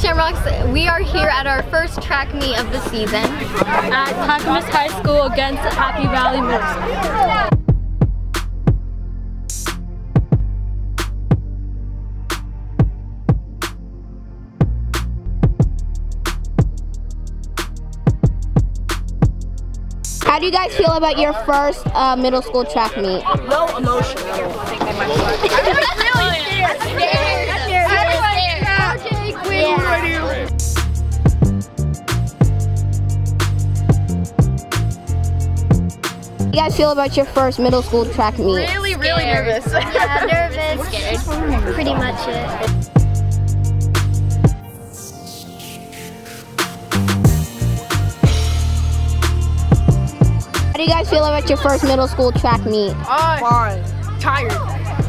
Shamrocks, we are here at our first track meet of the season. At Clackamas High School against Happy Valley Middle School. How do you guys feel about your first uh, middle school track meet? Low emotion. You guys feel about your first middle school track meet? Really, really nervous. Yeah, nervous. Pretty much it. How do you guys feel about your first middle school track meet? Oh, Fine. Tired.